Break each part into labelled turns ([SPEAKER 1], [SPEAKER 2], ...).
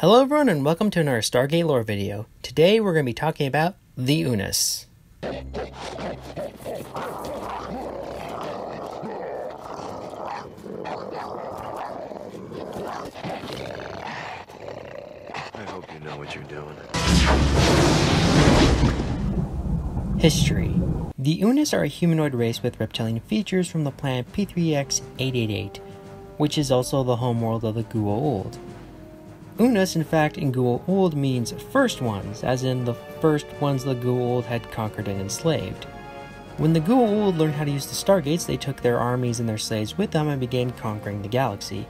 [SPEAKER 1] Hello everyone and welcome to another Stargate lore video. Today we're going to be talking about the Unas.
[SPEAKER 2] I hope you know what you're doing.
[SPEAKER 1] History The Unas are a humanoid race with reptilian features from the planet P3X 888, which is also the homeworld of the Goa'uld. Unas, in fact, in Goa'uld means first ones, as in the first ones the Goa'uld had conquered and enslaved. When the Goa'uld learned how to use the Stargates, they took their armies and their slaves with them and began conquering the galaxy.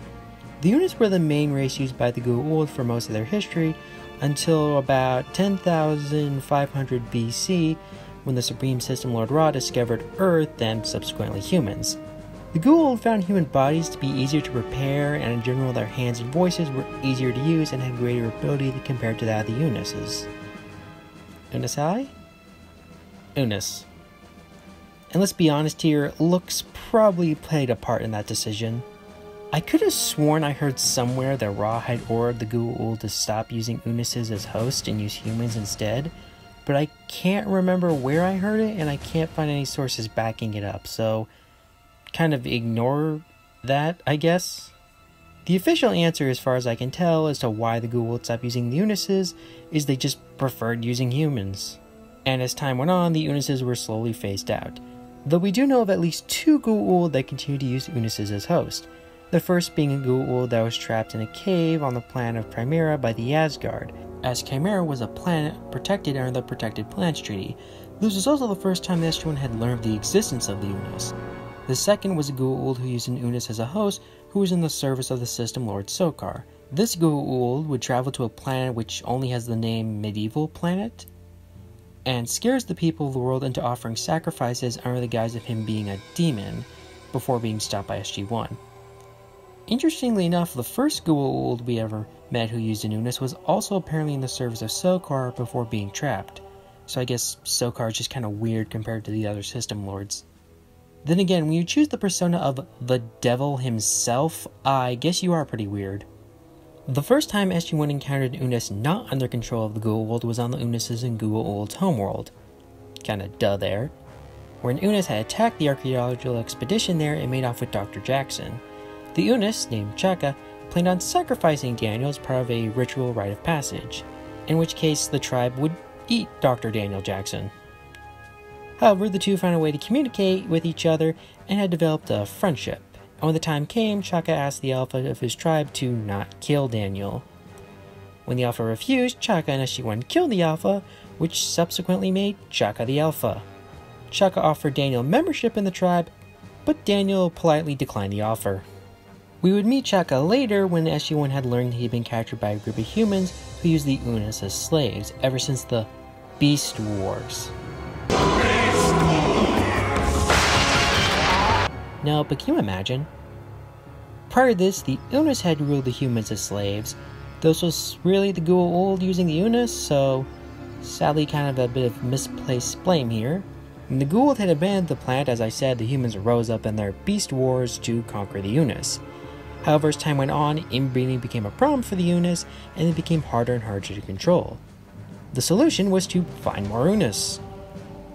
[SPEAKER 1] The Unas were the main race used by the Goa'uld for most of their history, until about 10,500 BC, when the Supreme System Lord Ra discovered Earth and subsequently humans. The Goa'uld found human bodies to be easier to repair, and in general, their hands and voices were easier to use and had greater ability compared to that of the Unases. Unisai? Unas. And let's be honest here, looks probably played a part in that decision. I could have sworn I heard somewhere that Ra had ordered the Goa'uld to stop using Unases as hosts and use humans instead, but I can't remember where I heard it and I can't find any sources backing it up, so kind of ignore that, I guess. The official answer, as far as I can tell, as to why the Goa'uld stopped using the Unases is they just preferred using humans. And as time went on, the Unases were slowly phased out. Though we do know of at least two Goa'uld that continue to use Unases as hosts. The first being a Goa'uld that was trapped in a cave on the planet of Cimmeria by the Asgard, as Cimmeria was a planet protected under the Protected Planets Treaty. This was also the first time the SG-1 had learned the existence of the Unas. The second was a Goa'uld who used an Unas as a host, who was in the service of the system Lord Sokar. This Goa'uld would travel to a planet which only has the name Medieval Planet, and scares the people of the world into offering sacrifices under the guise of him being a demon, before being stopped by SG-1. Interestingly enough, the first Goa'uld we ever met who used an Unas was also apparently in the service of Sokar before being trapped. So I guess Sokar is just kind of weird compared to the other system lords. Then again, when you choose the persona of the devil himself, I guess you are pretty weird. The first time SG-1 encountered Unas not under control of the Goa'uld was on the Unises in Goa'uld's homeworld. Kinda duh there. Where an Unas had attacked the archaeological expedition there and made off with Dr. Jackson. The Unas, named Chaka, planned on sacrificing Daniel as part of a ritual rite of passage, in which case the tribe would eat Dr. Daniel Jackson. However, the two found a way to communicate with each other and had developed a friendship. And when the time came, Chaka asked the Alpha of his tribe to not kill Daniel. When the Alpha refused, Chaka and SG-1 killed the Alpha, which subsequently made Chaka the Alpha. Chaka offered Daniel membership in the tribe, but Daniel politely declined the offer. We would meet Chaka later when SG-1 had learned he had been captured by a group of humans who used the Unas as slaves ever since the Beast Wars. No, but can you imagine? Prior to this, the Unas had ruled the humans as slaves. This was really the Goa'uld using the Unas, so sadly kind of a bit of misplaced blame here. When the Goa'uld had abandoned the planet, as I said, the humans rose up in their beast wars to conquer the Unas. However, as time went on, inbreeding became a problem for the Unas, and it became harder and harder to control. The solution was to find more Unas,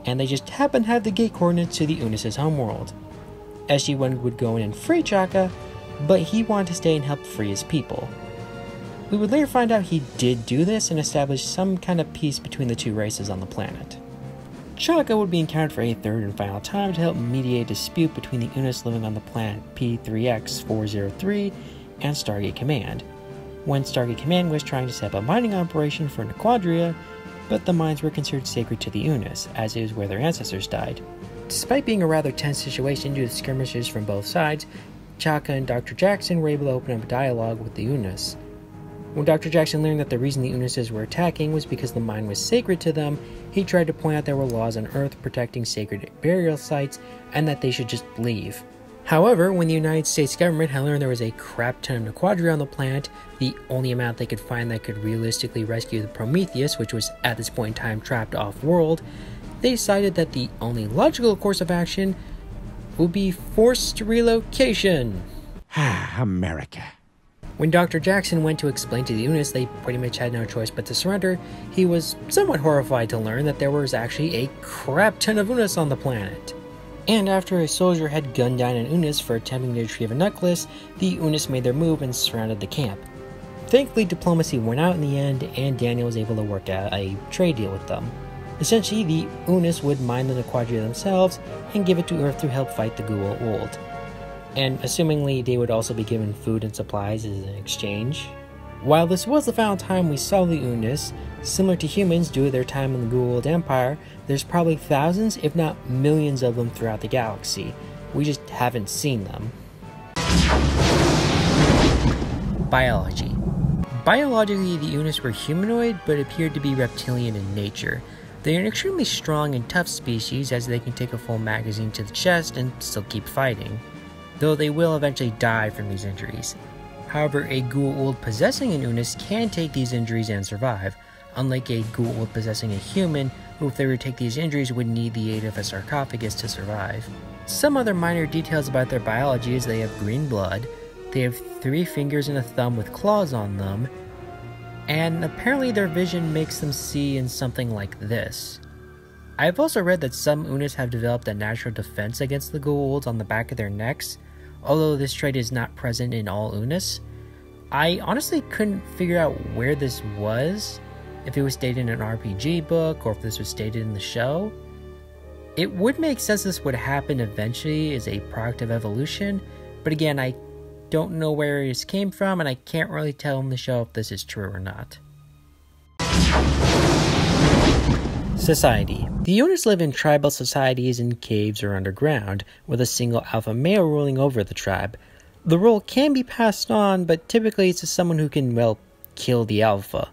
[SPEAKER 1] and they just happened to have the gate coordinates to the Unas' homeworld. SG-1 would go in and free Chaka, but he wanted to stay and help free his people. We would later find out he did do this and establish some kind of peace between the two races on the planet. Chaka would be encountered for a third and final time to help mediate a dispute between the Unas living on the planet P3X403 and Stargate Command, when Stargate Command was trying to set up a mining operation for Naquadria, but the mines were considered sacred to the Unas, as is where their ancestors died. Despite being a rather tense situation due to skirmishes from both sides, Chaka and Dr. Jackson were able to open up a dialogue with the Unas. When Dr. Jackson learned that the reason the Unases were attacking was because the mine was sacred to them, he tried to point out there were laws on Earth protecting sacred burial sites and that they should just leave. However, when the United States government had learned there was a crap ton of Naquadria on the planet, the only amount they could find that could realistically rescue the Prometheus, which was at this point in time trapped off world, they decided that the only logical course of action would be forced relocation.
[SPEAKER 3] Ah, America.
[SPEAKER 1] When Dr. Jackson went to explain to the Unas they pretty much had no choice but to surrender, he was somewhat horrified to learn that there was actually a crap ton of Unas on the planet. And after a soldier had gunned down an Unas for attempting to retrieve a necklace, the Unas made their move and surrounded the camp. Thankfully, diplomacy went out in the end, and Daniel was able to work out a trade deal with them. Essentially, the Unas would mine the Naquadria themselves and give it to Earth to help fight the Goa'uld Uld and assumingly they would also be given food and supplies as an exchange. While this was the final time we saw the Unas, similar to humans due to their time in the Goa'uld Empire, there's probably thousands, if not millions of them throughout the galaxy. We just haven't seen them. Biology Biologically, the Unas were humanoid but appeared to be reptilian in nature. They are an extremely strong and tough species as they can take a full magazine to the chest and still keep fighting though they will eventually die from these injuries. However, a Goa'uld possessing an Unas can take these injuries and survive, unlike a Goa'uld possessing a human who if they were to take these injuries would need the aid of a sarcophagus to survive. Some other minor details about their biology is they have green blood, they have three fingers and a thumb with claws on them, and apparently their vision makes them see in something like this. I've also read that some Unas have developed a natural defense against the Goa'ulds on the back of their necks, although this trait is not present in all Unas. I honestly couldn't figure out where this was, if it was stated in an RPG book or if this was stated in the show. It would make sense this would happen eventually as a product of evolution, but again, I don't know where this came from and I can't really tell in the show if this is true or not. Society. The Unas live in tribal societies in caves or underground, with a single alpha male ruling over the tribe. The role can be passed on, but typically it's to someone who can, well, kill the alpha.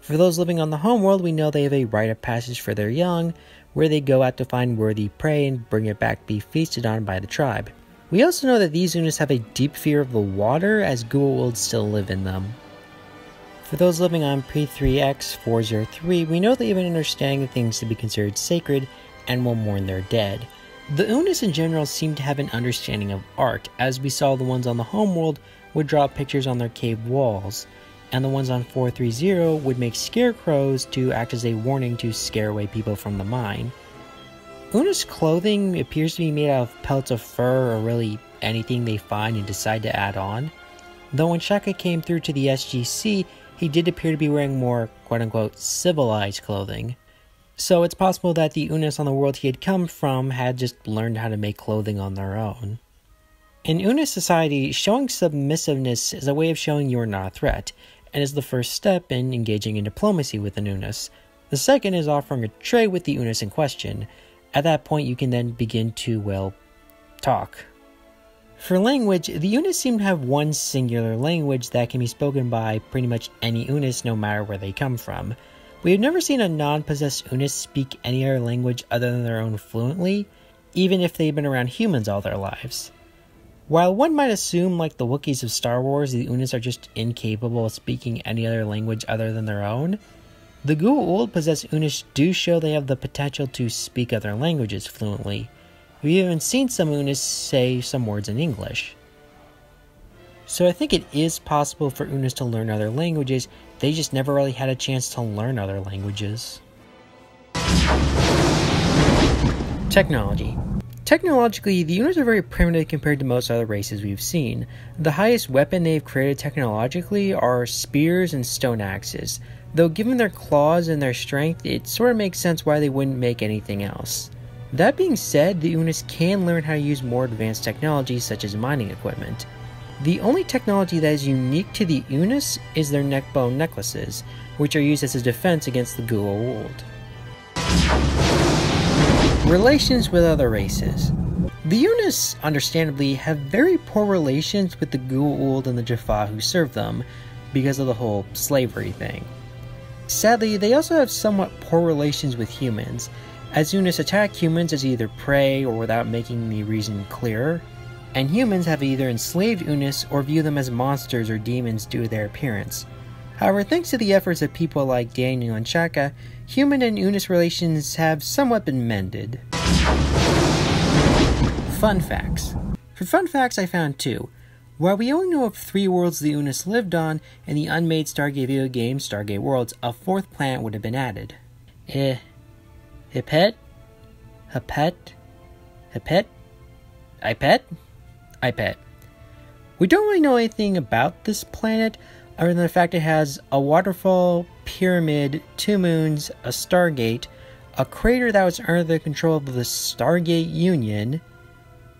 [SPEAKER 1] For those living on the homeworld, we know they have a rite of passage for their young, where they go out to find worthy prey and bring it back to be feasted on by the tribe. We also know that these Unas have a deep fear of the water, as Goa'uld still live in them. For those living on P3X403, we know they have an understanding things to be considered sacred and will mourn their dead. The Unas in general seem to have an understanding of art, as we saw the ones on the homeworld would draw pictures on their cave walls, and the ones on 430 would make scarecrows to act as a warning to scare away people from the mine. Unas clothing appears to be made out of pelts of fur or really anything they find and decide to add on. Though when Chaka came through to the SGC, he did appear to be wearing more quote unquote civilized clothing. So it's possible that the Unas on the world he had come from had just learned how to make clothing on their own. In Unas society, showing submissiveness is a way of showing you are not a threat, and is the first step in engaging in diplomacy with an Unas. The second is offering a trade with the Unas in question. At that point, you can then begin to, well, talk. For language, the Unas seem to have one singular language that can be spoken by pretty much any Unas no matter where they come from. We have never seen a non possessed Unas speak any other language other than their own fluently, even if they've been around humans all their lives. While one might assume, like the Wookiees of Star Wars, the Unas are just incapable of speaking any other language other than their own, the Goa'uld possessed Unas do show they have the potential to speak other languages fluently, We've even seen some Unas say some words in English. So I think it is possible for Unas to learn other languages, they just never really had a chance to learn other languages. Technology. Technologically, the Unas are very primitive compared to most other races we've seen. The highest weapon they've created technologically are spears and stone axes, though given their claws and their strength, it sort of makes sense why they wouldn't make anything else. That being said, the Unas can learn how to use more advanced technologies such as mining equipment. The only technology that is unique to the Unas is their neckbone necklaces, which are used as a defense against the Goa'uld. Relations with other races. The Unas, understandably, have very poor relations with the Goa'uld and the Jaffa who serve them, because of the whole slavery thing. Sadly, they also have somewhat poor relations with humans, as Unas attack humans as either prey or without making the reason clear, and humans have either enslaved Unas or view them as monsters or demons due to their appearance. However, thanks to the efforts of people like Daniel and Chaka, human and Unas relations have somewhat been mended. Fun facts. For fun facts, I found two. While we only know of three worlds the Unas lived on in the unmade Stargate video game Stargate Worlds, a fourth planet would have been added. Eh. Hippet? Hippet? Hippet? iPet? iPet. We don't really know anything about this planet other than the fact it has a waterfall, pyramid, two moons, a stargate, a crater that was under the control of the Stargate Union.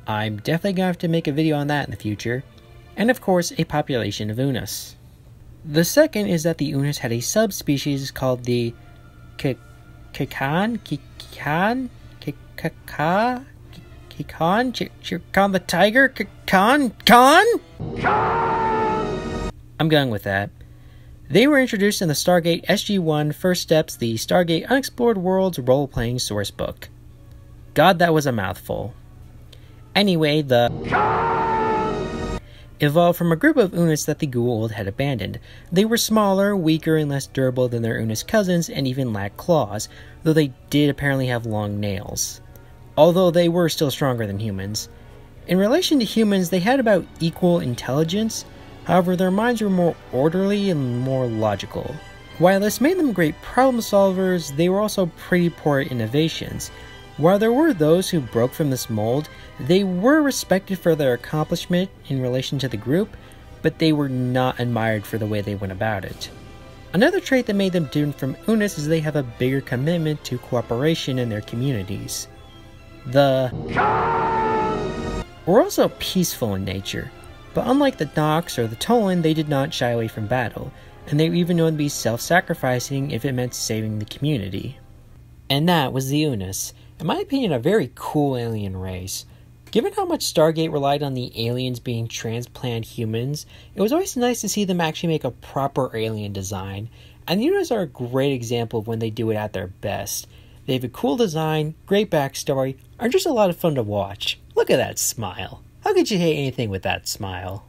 [SPEAKER 1] I'm definitely gonna have to make a video on that in the future and of course a population of Unas. The second is that the Unas had a subspecies called the Kikan, Kikan, Kika, Kikan, Kikan the tiger, Kikan, Khan? I'm going with that. They were introduced in the Stargate SG-1 First Steps, the Stargate Unexplored Worlds role-playing sourcebook. God, that was a mouthful. Anyway, the evolved from a group of Unas that the Goa'uld had abandoned. They were smaller, weaker, and less durable than their Unas cousins, and even lacked claws, though they did apparently have long nails. Although they were still stronger than humans. In relation to humans, they had about equal intelligence, however, their minds were more orderly and more logical. While this made them great problem solvers, they were also pretty poor at innovations, while there were those who broke from this mold, they were respected for their accomplishment in relation to the group, but they were not admired for the way they went about it. Another trait that made them different from Unas is they have a bigger commitment to cooperation in their communities. The were also peaceful in nature, but unlike the Nox or the Tollan, they did not shy away from battle, and they were even known to be self-sacrificing if it meant saving the community. And that was the Unas, in my opinion, a very cool alien race. Given how much Stargate relied on the aliens being transplanted humans, it was always nice to see them actually make a proper alien design. And the Unas are a great example of when they do it at their best. They have a cool design, great backstory, are just a lot of fun to watch. Look at that smile. How could you hate anything with that smile?